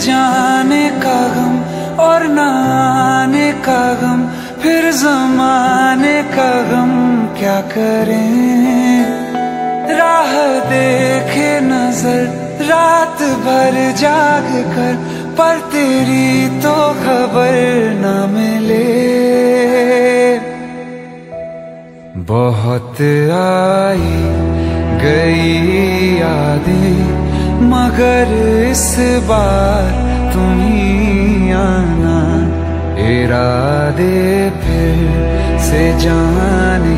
जाने का गम और नाने का गम, फिर जमाने का गम क्या करें? राह देखे नज़र, रात भर जाग कर, पर तेरी तो खबर न मिले। बहुत आई गई यादें मगर इस बार तुम्हें आना इरादे फिर से जाने